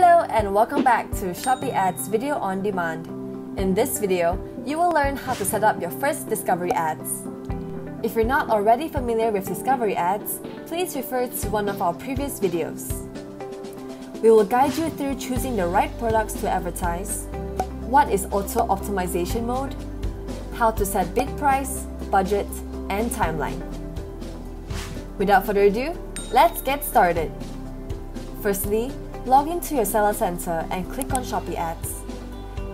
Hello and welcome back to Shopee Ads Video on Demand. In this video, you will learn how to set up your first discovery ads. If you're not already familiar with discovery ads, please refer to one of our previous videos. We will guide you through choosing the right products to advertise, what is auto optimization mode, how to set bid price, budget, and timeline. Without further ado, let's get started. Firstly, log into your Seller Center and click on Shopee Ads.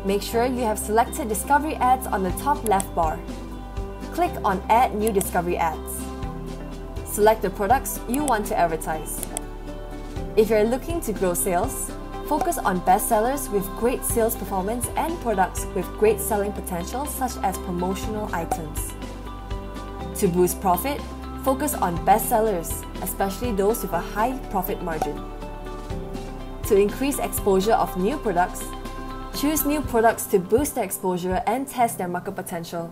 Make sure you have selected Discovery Ads on the top left bar. Click on Add New Discovery Ads. Select the products you want to advertise. If you're looking to grow sales, focus on bestsellers with great sales performance and products with great selling potential such as promotional items. To boost profit, focus on bestsellers, especially those with a high profit margin. To increase exposure of new products, choose new products to boost their exposure and test their market potential.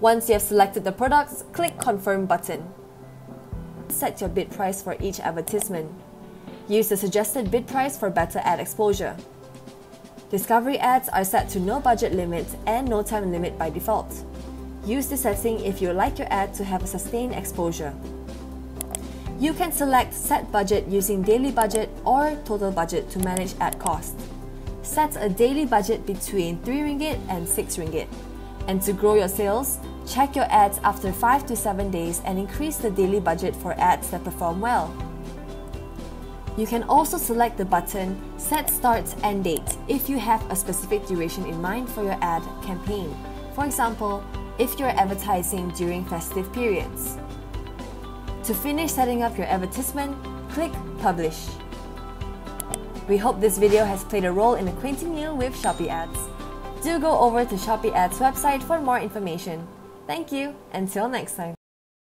Once you have selected the products, click Confirm button. Set your bid price for each advertisement. Use the suggested bid price for better ad exposure. Discovery ads are set to no budget limit and no time limit by default. Use this setting if you would like your ad to have a sustained exposure. You can select Set Budget using Daily Budget or Total Budget to manage ad cost. Set a daily budget between 3 ringgit and 6 ringgit. And to grow your sales, check your ads after 5 to 7 days and increase the daily budget for ads that perform well. You can also select the button Set Start and Date if you have a specific duration in mind for your ad campaign. For example, if you're advertising during festive periods. To finish setting up your advertisement, click Publish. We hope this video has played a role in acquainting you with Shopee Ads. Do go over to Shopee Ads website for more information. Thank you, until next time.